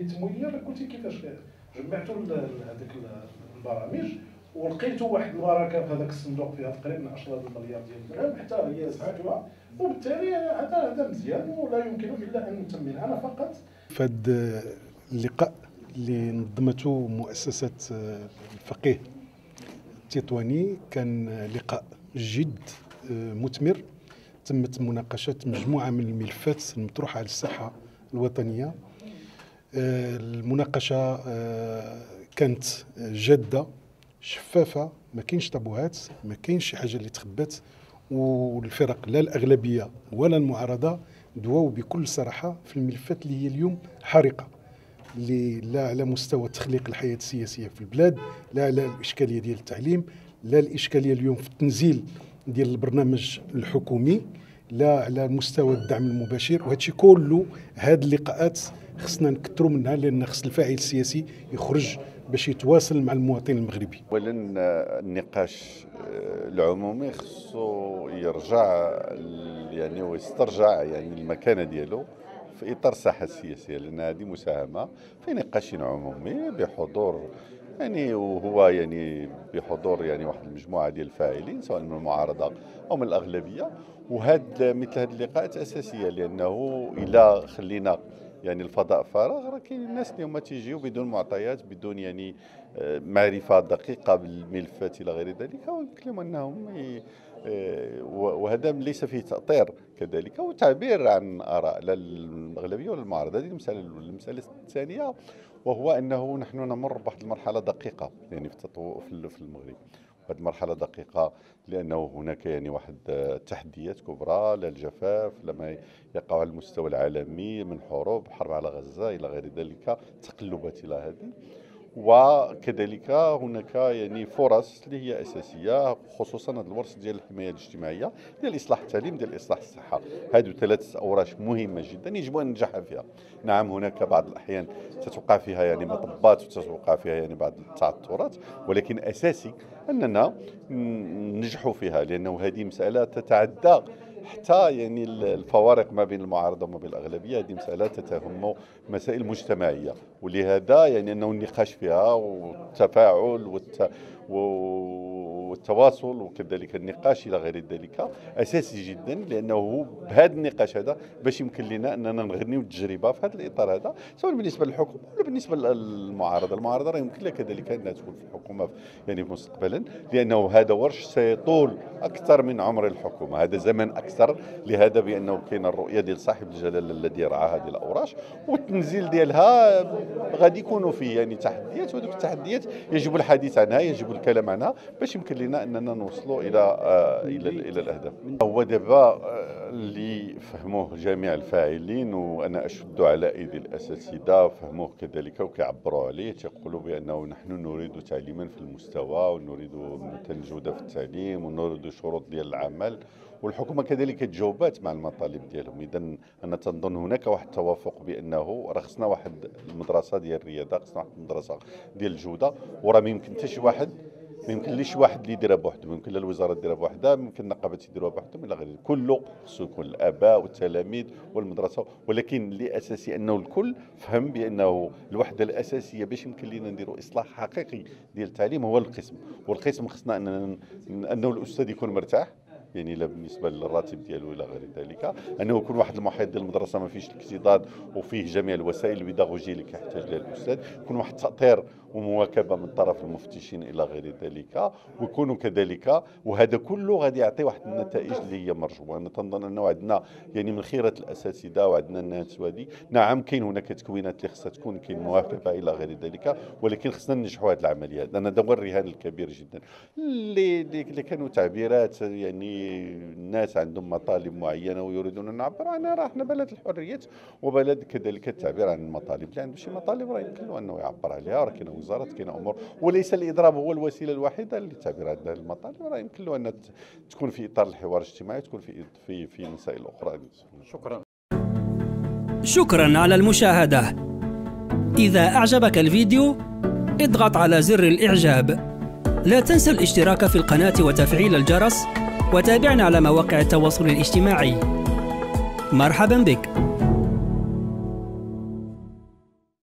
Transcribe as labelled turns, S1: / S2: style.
S1: التمويليه راه قلتي كيفاش جمعتوا هذيك البرامج ولقيتوا واحد البركة في هذاك الصندوق فيها تقريبا 10 المليار ديال الدرهم حتى هي زعتوها وبالتالي هذا هذا مزيان ولا يمكن إلا أن نتمن أنا فقط
S2: في هذا اللقاء اللي نظمته مؤسسة الفقيه التطواني كان لقاء جد مثمر. تمت مناقشة مجموعة من الملفات المطروحة على الساحة الوطنية. المناقشة كانت جادة شفافة ما كاينش طابوهات ما كاينش شي حاجة اللي تخبات والفرق لا الأغلبية ولا المعارضة دواو بكل صراحة في الملفات اللي هي اليوم حارقة اللي لا على مستوى تخليق الحياة السياسية في البلاد لا على الإشكالية ديال التعليم لا الإشكالية اليوم في التنزيل ديال البرنامج الحكومي. لا على مستوى الدعم المباشر وهذا الشيء كله هذه اللقاءات خصنا نكثروا منها لأن خص الفاعل السياسي يخرج باش يتواصل مع المواطن المغربي.
S3: اولا النقاش العمومي خصو يرجع يعني ويسترجع يعني المكانة ديالو. في إطار الساحه السياسيه لأن هذه مساهمة في نقاش عمومي بحضور يعني وهو يعني بحضور يعني واحد المجموعة ديال الفاعلين سواء من المعارضة أو من الأغلبية. وهاد مثل هذه اللقاءات أساسية لأنه إلا خلينا يعني الفضاء فراغ راه كاين الناس اللي هما تيجيو بدون معطيات بدون يعني آه، معرفة دقيقة بالملفات إلى غير ذلك ويمكن أنهم آه، وهذا ليس فيه تأطير كذلك وتعبير عن آراء لا الاغلبيه ولا المعارضة هذه المساله الاولى المسألة الثانية وهو أنه نحن نمر بواحد المرحلة دقيقة يعني في التطور في المغرب. هذه مرحلة دقيقة لأنه هناك يعني واحد تحديات كبرى لا الجفاف لما يقع على المستوى العالمي من حروب حرب على غزة إلى غير ذلك تقلبات إلى هذه. وكذلك هناك يعني فرص اللي هي أساسية خصوصا هذا الورش ديال الحماية الاجتماعية ديال إصلاح التعليم ديال إصلاح الصحة. هذو ثلاث اوراش مهمة جدا يجب أن ننجح فيها. نعم هناك بعض الأحيان تتوقع فيها يعني مطبات وتتوقع فيها يعني بعض التعثرات ولكن أساسي أننا ننجحوا فيها لأنه هذه مسألة تتعدى حتى يعني الفوارق ما بين المعارضة وما بين الأغلبية. هذه مسألة تتهم مسائل مجتمعية. ولهذا يعني أنه النقاش فيها والتفاعل والت... والتواصل وكذلك النقاش إلى غير ذلك أساسي جدا لأنه بهذا النقاش هذا باش يمكن لنا أننا نغنيو التجربه في هذا الإطار هذا سواء بالنسبة للحكومة ولا بالنسبة للمعارضة. المعارضة راه يمكن لها كذلك أنها تكون في الحكومة يعني مستقبلا لأنه هذا ورش سيطول أكثر من عمر الحكومة. هذا زمن أكثر لهذا بأنه كاين الرؤية ديال صاحب الجلالة الذي رعى هذه الأوراش والتنزيل ديالها غادي يكونوا فيه يعني تحديات وهذوك التحديات يجب الحديث عنها يجب الكلام عنها باش يمكن لنا أننا نوصلوا إلى آه إلى إلى الأهداف. هو دابا آه، اللي فهموه جميع الفاعلين وأنا أشد على إيدي الأساتذة فهموه كذلك وكيعبروا عليه. تيقولوا بأنه نحن نريد تعليما في المستوى ونريد الجوده في التعليم ونريد شروط ديال العمل والحكومة كذلك تجاوبات مع المطالب ديالهم. اذا أنا تنظن هناك واحد التوافق بأنه راه خصنا واحد المدرسة ديال الرياضة خصنا واحد المدرسة ديال الجودة. وراه ما يمكن حتى شي واحد ما يمكن ليش واحد اللي يديرها بوحده ممكن الوزارة ديرها بوحدها ممكن النقابات يديروها بوحدهم إلى غير كله خصو يكون الآباء والتلاميذ والمدرسة. ولكن اللي أساسي أنه الكل فهم بأنه الوحدة الأساسية باش يمكن لنا نديروا إصلاح حقيقي ديال التعليم هو القسم. والقسم خصنا أنه الأستاذ يكون مرتاح. يعني لا بالنسبة للراتب ديالو إلى غير ذلك. أنه يكون واحد المحيط ديال المدرسة ما فيش الاكتضاد وفيه جميع الوسائل البيداغوجية اللي كيحتاج لها الأستاذ. يكون واحد التاطير ومواكبة من طرف المفتشين إلى غير ذلك ويكونوا كذلك وهذا كله غادي يعطي واحد النتائج اللي هي مرجوة. أنا تنظن أنه عندنا يعني من خيرة الاساتذه وعندنا الناس هذه. نعم كاين هناك تكوينات اللي خصها تكون كاين مواكبه إلى غير ذلك ولكن خصنا ننجحوا هذه العملية لأن هذا هو الرهان الكبير جدا. اللي اللي كانوا تعبيرات يعني الناس عندهم مطالب معينة ويريدون ان نعبر عنها راه إحنا بلد الحريات وبلد كذلك التعبير عن المطالب. اللي عنده شي مطالب راه يمكن له أنه يعبر عليها راه كاين وزارات كاين أمور وليس الإضراب هو الوسيلة الوحيدة للتعبير عن المطالب. راه يمكن له أن تكون في إطار الحوار الاجتماعي تكون في في في مسائل أخرى.
S4: شكرا.
S5: شكرا على المشاهدة. إذا أعجبك الفيديو اضغط على زر الإعجاب. لا تنسى الاشتراك في القناة وتفعيل الجرس. وتابعنا على مواقع التواصل الاجتماعي. مرحبا بك.